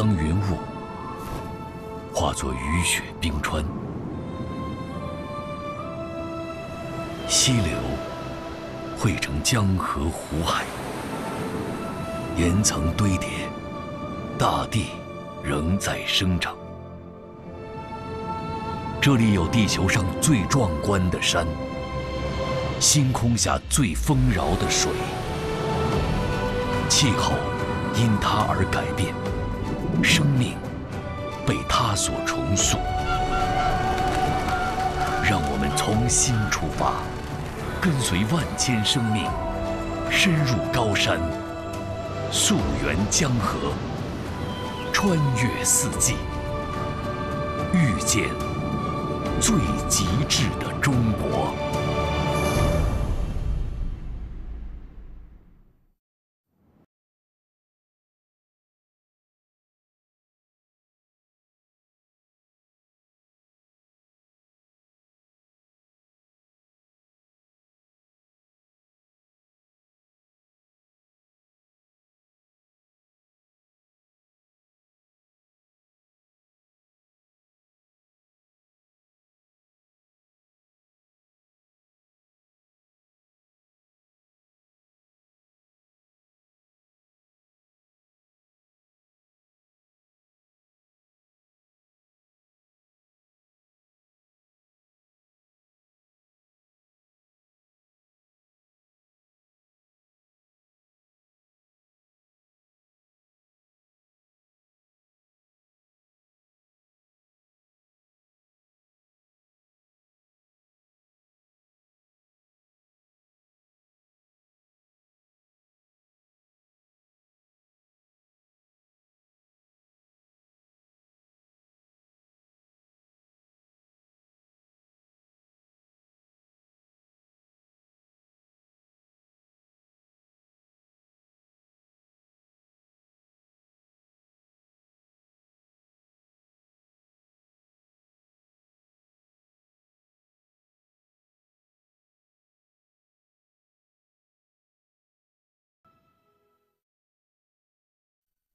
当云雾，化作雨雪冰川。溪流汇成江河湖海，岩层堆叠，大地仍在生长。这里有地球上最壮观的山，星空下最丰饶的水，气候因它而改变，生命被他所重塑。让我们从新出发，跟随万千生命，深入高山，溯源江河，穿越四季，遇见。最极致的中国。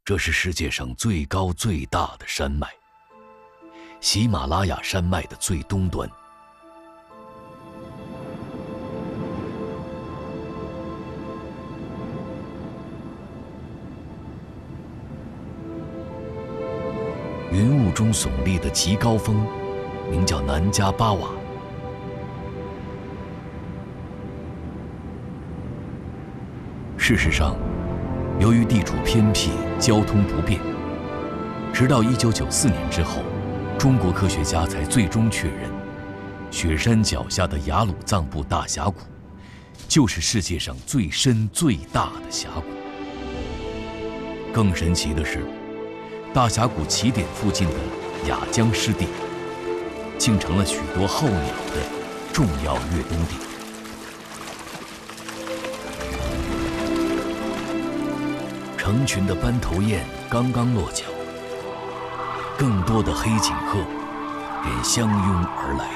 这是世界上最高最大的山脉——喜马拉雅山脉的最东端。云雾中耸立的极高峰，名叫南迦巴瓦。事实上，由于地处偏僻，交通不便，直到1994年之后，中国科学家才最终确认，雪山脚下的雅鲁藏布大峡谷，就是世界上最深最大的峡谷。更神奇的是，大峡谷起点附近的雅江湿地，竟成了许多候鸟的重要越冬地。成群的斑头雁刚刚落脚，更多的黑颈鹤便相拥而来。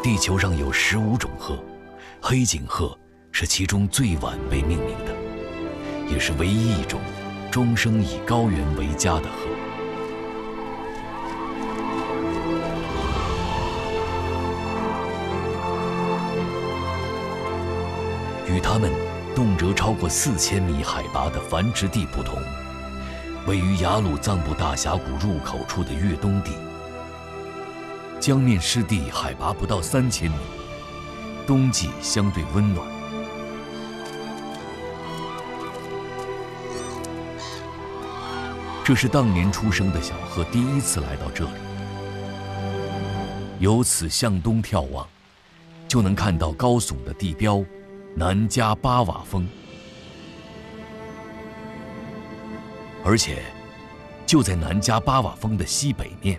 地球上有十五种鹤，黑颈鹤是其中最晚被命名的，也是唯一一种。终生以高原为家的鹤，与它们动辄超过四千米海拔的繁殖地不同，位于雅鲁藏布大峡谷入口处的越冬地，江面湿地海拔不到三千米，冬季相对温暖。这是当年出生的小鹤第一次来到这里，由此向东眺望，就能看到高耸的地标——南迦巴瓦峰。而且，就在南迦巴瓦峰的西北面，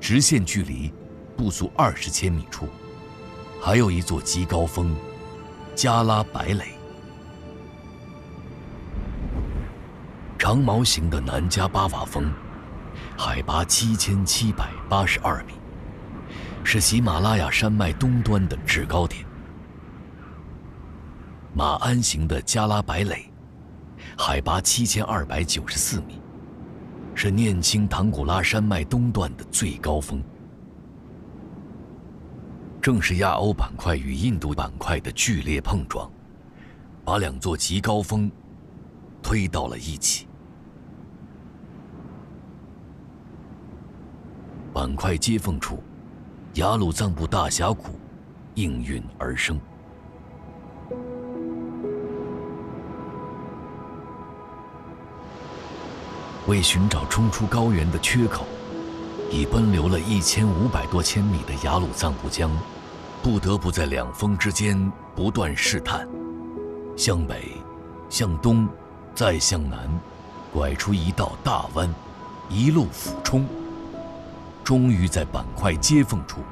直线距离不足二十千米处，还有一座极高峰——加拉白垒。长毛形的南迦巴瓦峰，海拔七千七百八十二米，是喜马拉雅山脉东端的制高点。马鞍形的加拉白垒，海拔七千二百九十四米，是念青唐古拉山脉东段的最高峰。正是亚欧板块与印度板块的剧烈碰撞，把两座极高峰推到了一起。板块接缝处，雅鲁藏布大峡谷应运而生。为寻找冲出高原的缺口，已奔流了一千五百多千米的雅鲁藏布江，不得不在两峰之间不断试探，向北，向东，再向南，拐出一道大弯，一路俯冲。终于在板块接缝处，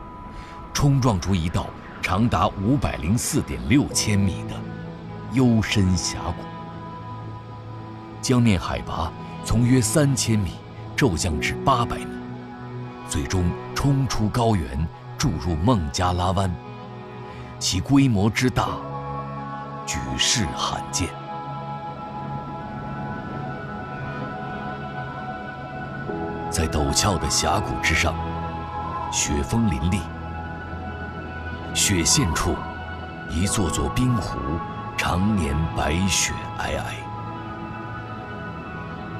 冲撞出一道长达五百零四点六千米的幽深峡谷。江面海拔从约三千米骤降至八百米，最终冲出高原，注入孟加拉湾。其规模之大，举世罕见。陡峭的峡谷之上，雪峰林立，雪线处，一座座冰湖，常年白雪皑皑。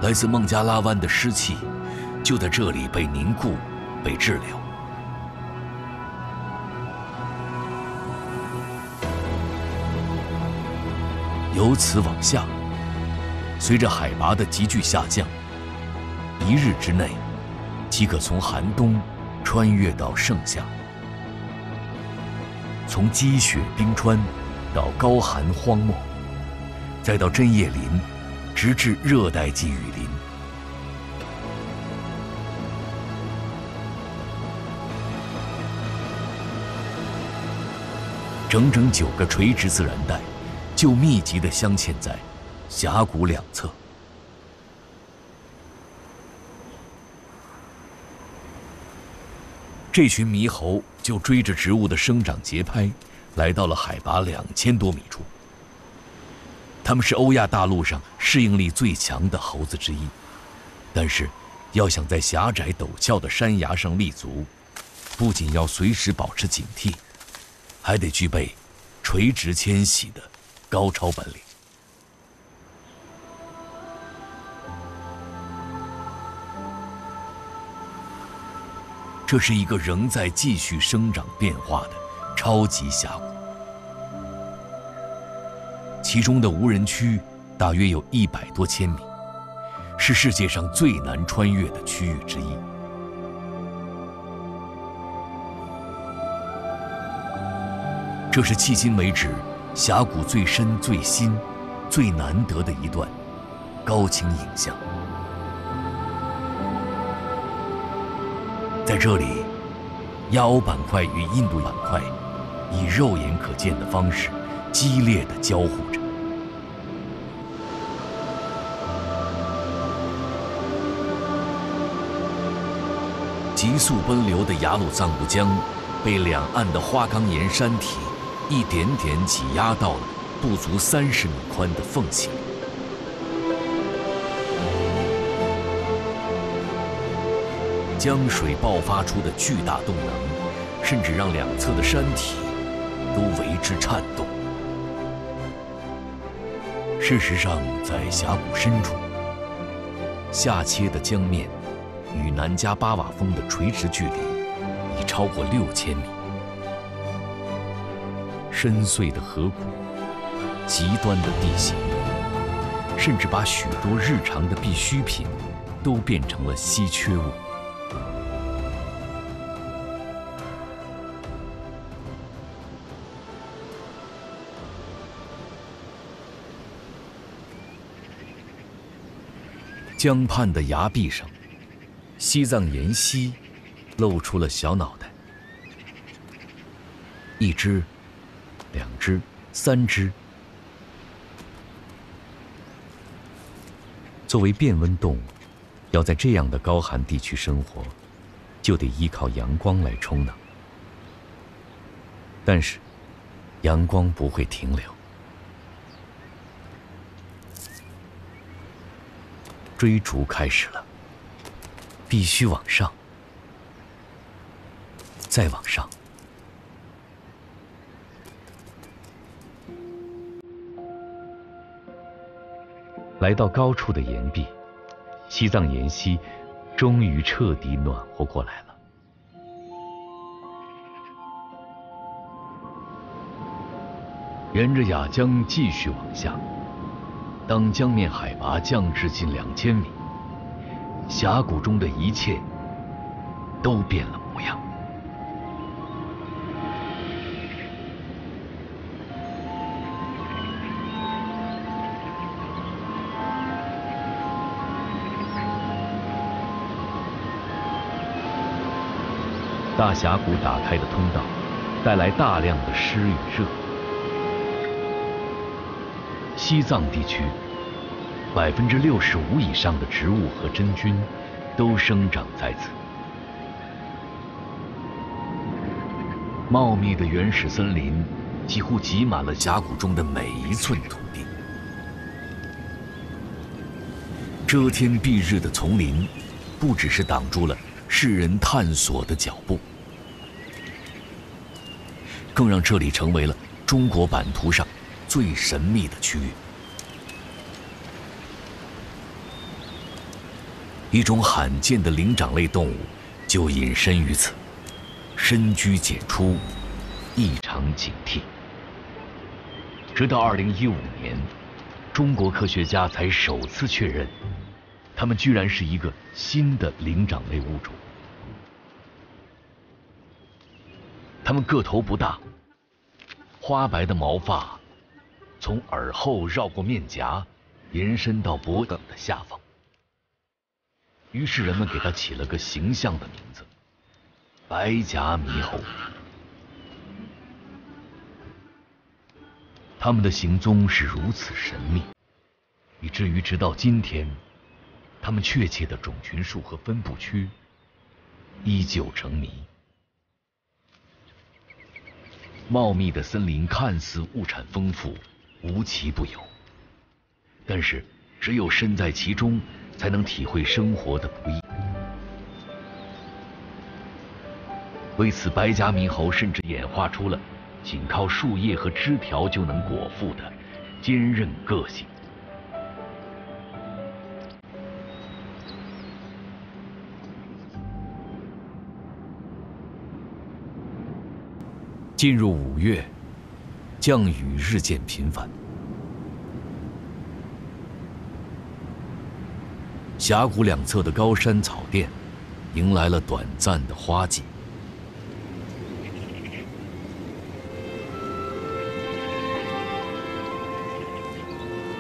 来自孟加拉湾的湿气，就在这里被凝固、被滞留。由此往下，随着海拔的急剧下降，一日之内。即可从寒冬穿越到盛夏，从积雪冰川到高寒荒漠，再到针叶林，直至热带季雨林。整整九个垂直自然带，就密集地镶嵌在峡谷两侧。这群猕猴就追着植物的生长节拍，来到了海拔两千多米处。它们是欧亚大陆上适应力最强的猴子之一，但是，要想在狭窄陡峭的山崖上立足，不仅要随时保持警惕，还得具备垂直迁徙的高超本领。这是一个仍在继续生长变化的超级峡谷，其中的无人区大约有一百多千米，是世界上最难穿越的区域之一。这是迄今为止峡谷最深、最新、最难得的一段高清影像。在这里，亚欧板块与印度板块以肉眼可见的方式激烈的交互着。急速奔流的雅鲁藏布江，被两岸的花岗岩山体一点点挤压到了不足三十米宽的缝隙。江水爆发出的巨大动能，甚至让两侧的山体都为之颤动。事实上，在峡谷深处，下切的江面与南迦巴瓦峰的垂直距离已超过六千米。深邃的河谷，极端的地形，甚至把许多日常的必需品都变成了稀缺物。江畔的崖壁上，西藏岩蜥露出了小脑袋，一只、两只、三只。作为变温动物，要在这样的高寒地区生活，就得依靠阳光来充能。但是，阳光不会停留。追逐开始了，必须往上，再往上。来到高处的岩壁，西藏岩溪终于彻底暖和过来了。沿着雅江继续往下。当江面海拔降至近两千米，峡谷中的一切都变了模样。大峡谷打开的通道，带来大量的湿与热。西藏地区，百分之六十五以上的植物和真菌都生长在此。茂密的原始森林几乎挤满了峡谷中的每一寸土地。遮天蔽日的丛林，不只是挡住了世人探索的脚步，更让这里成为了中国版图上。最神秘的区域，一种罕见的灵长类动物就隐身于此，深居简出，异常警惕。直到二零一五年，中国科学家才首次确认，它们居然是一个新的灵长类物种。它们个头不大，花白的毛发。从耳后绕过面颊，延伸到脖颈的下方。于是人们给它起了个形象的名字——白颊猕猴。它们的行踪是如此神秘，以至于直到今天，它们确切的种群数和分布区依旧成谜。茂密的森林看似物产丰富。无奇不有，但是只有身在其中，才能体会生活的不易。为此，白颊猕猴甚至演化出了仅靠树叶和枝条就能果腹的坚韧个性。进入五月。降雨日渐频繁，峡谷两侧的高山草甸迎来了短暂的花季。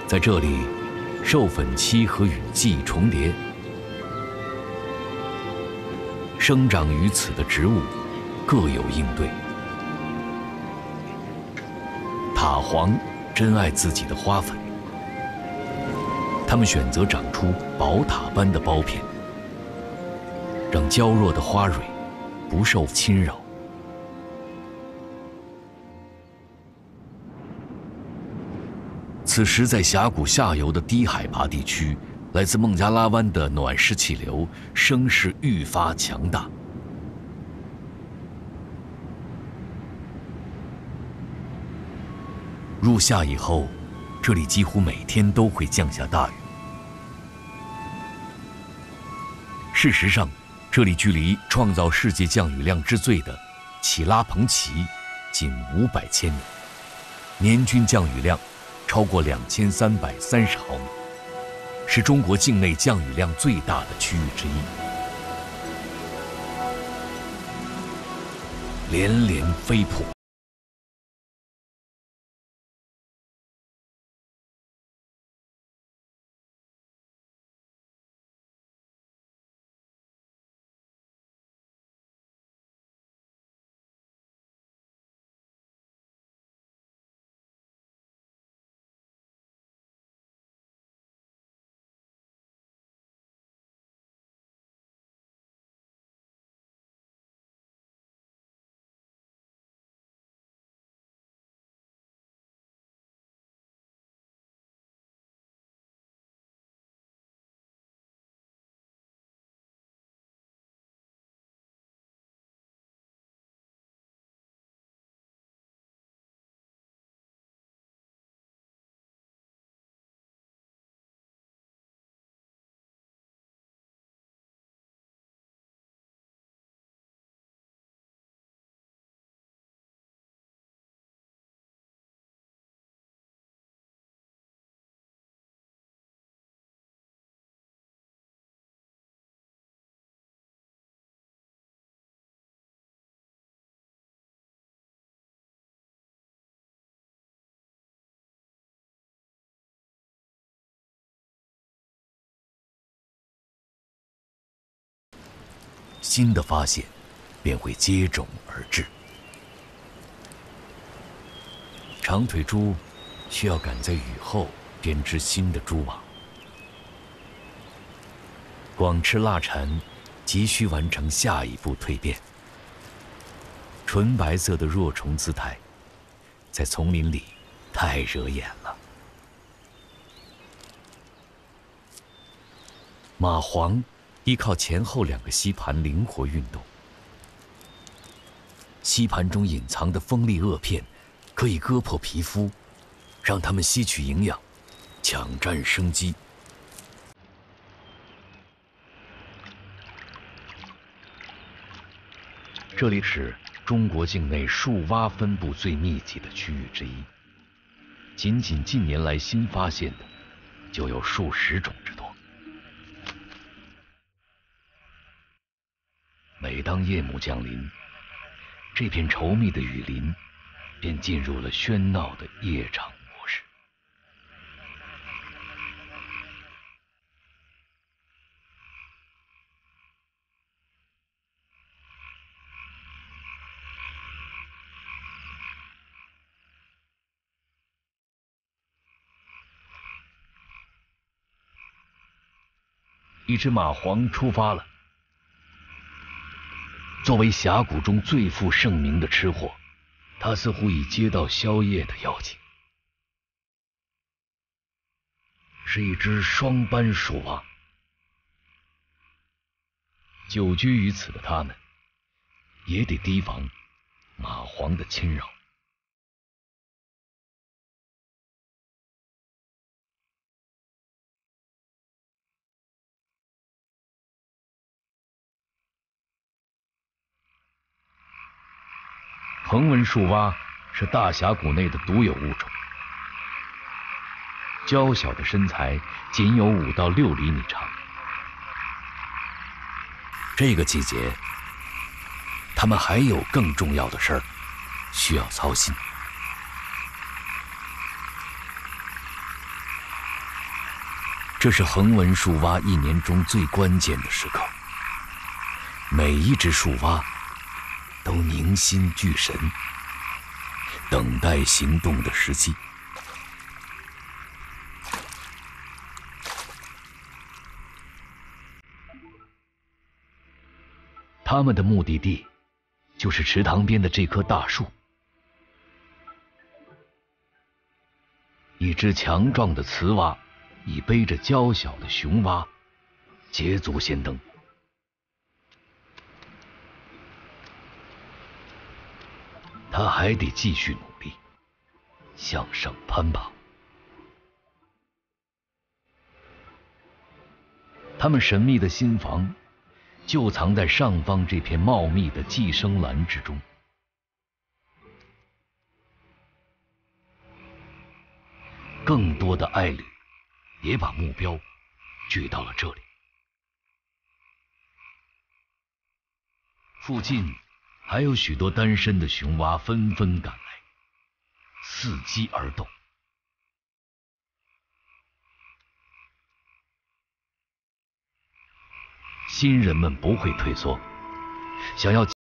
在这里，授粉期和雨季重叠，生长于此的植物各有应对。黄珍爱自己的花粉，它们选择长出宝塔般的苞片，让娇弱的花蕊不受侵扰。此时，在峡谷下游的低海拔地区，来自孟加拉湾的暖湿气流声势愈发强大。入夏以后，这里几乎每天都会降下大雨。事实上，这里距离创造世界降雨量之最的乞拉彭齐仅五百千米，年均降雨量超过两千三百三十毫米，是中国境内降雨量最大的区域之一。连连飞瀑。新的发现便会接踵而至。长腿蛛需要赶在雨后编织新的蛛网，广翅蜡蝉急需完成下一步蜕变。纯白色的若虫姿态，在丛林里太惹眼了。蚂蟥依靠前后两个吸盘灵活运动，吸盘中隐藏的锋利萼片可以割破皮肤，让它们吸取营养，抢占生机。这里是。中国境内树蛙分布最密集的区域之一，仅仅近年来新发现的就有数十种之多。每当夜幕降临，这片稠密的雨林便进入了喧闹的夜场模式。一只蚂蟥出发了。作为峡谷中最负盛名的吃货，他似乎已接到宵夜的邀请。是一只双斑鼠蛙，久居于此的他们，也得提防蚂蟥的侵扰。横纹树蛙是大峡谷内的独有物种，娇小的身材仅有五到六厘米长。这个季节，它们还有更重要的事儿需要操心。这是横纹树蛙一年中最关键的时刻，每一只树蛙。都凝心聚神，等待行动的时机。他们的目的地就是池塘边的这棵大树。一只强壮的雌蛙已背着娇小的雄蛙，捷足先登。他还得继续努力，向上攀爬。他们神秘的新房就藏在上方这片茂密的寄生兰之中。更多的爱侣也把目标聚到了这里。附近。还有许多单身的雄蛙纷纷赶来，伺机而动。新人们不会退缩，想要。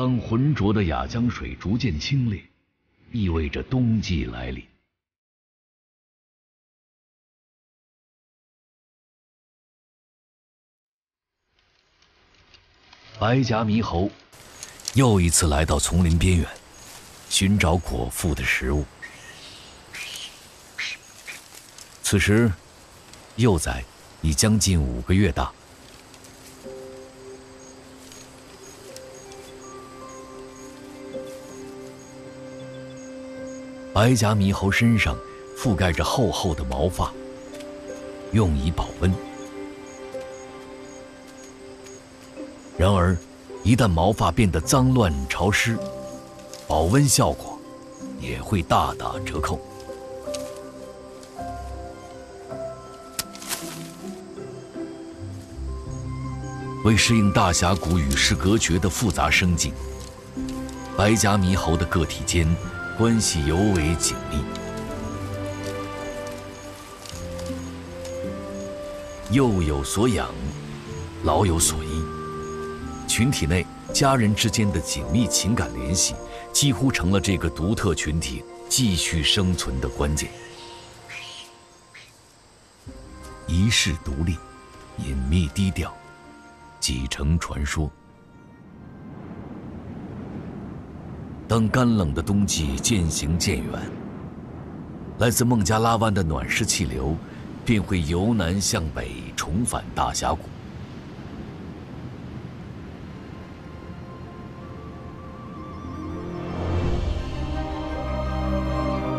当浑浊的雅江水逐渐清冽，意味着冬季来临。白颊猕猴又一次来到丛林边缘，寻找果腹的食物。此时，幼崽已将近五个月大。白颊猕猴身上覆盖着厚厚的毛发，用以保温。然而，一旦毛发变得脏乱潮湿，保温效果也会大打折扣。为适应大峡谷与世隔绝的复杂生境，白颊猕猴的个体间关系尤为紧密。幼有所养，老有所依。群体内家人之间的紧密情感联系，几乎成了这个独特群体继续生存的关键。一世独立，隐秘低调。几成传说。当干冷的冬季渐行渐远，来自孟加拉湾的暖湿气流便会由南向北重返大峡谷。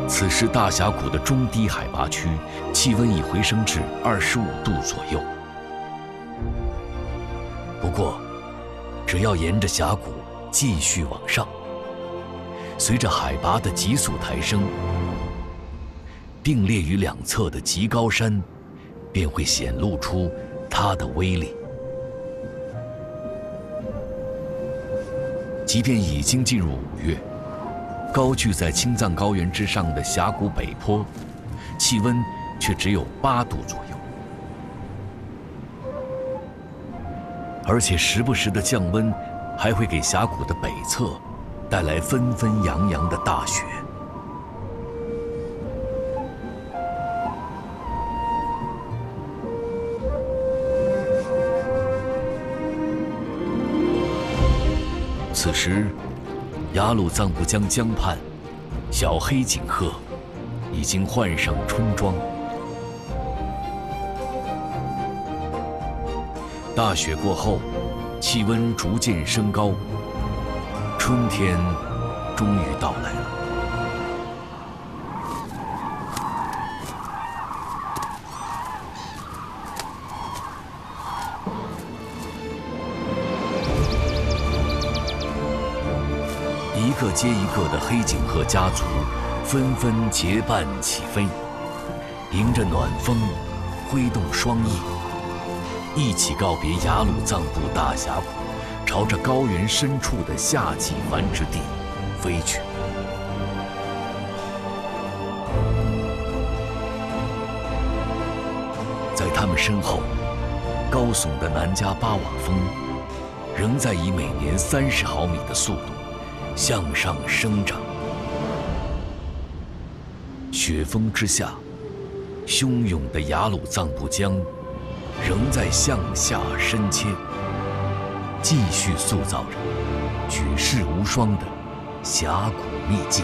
此时，大峡谷的中低海拔区气温已回升至二十五度左右。不过，只要沿着峡谷继续往上，随着海拔的急速抬升，并列于两侧的极高山便会显露出它的威力。即便已经进入五月，高踞在青藏高原之上的峡谷北坡，气温却只有八度左右。而且时不时的降温，还会给峡谷的北侧带来纷纷扬扬的大雪。此时，雅鲁藏布江江畔，小黑颈鹤已经换上春装。大雪过后，气温逐渐升高，春天终于到来了。一个接一个的黑颈鹤家族纷纷结伴起飞，迎着暖风，挥动双翼。一起告别雅鲁藏布大峡谷，朝着高原深处的夏季繁殖地飞去。在他们身后，高耸的南迦巴瓦峰仍在以每年三十毫米的速度向上生长。雪峰之下，汹涌的雅鲁藏布江。仍在向下深切，继续塑造着举世无双的峡谷秘境。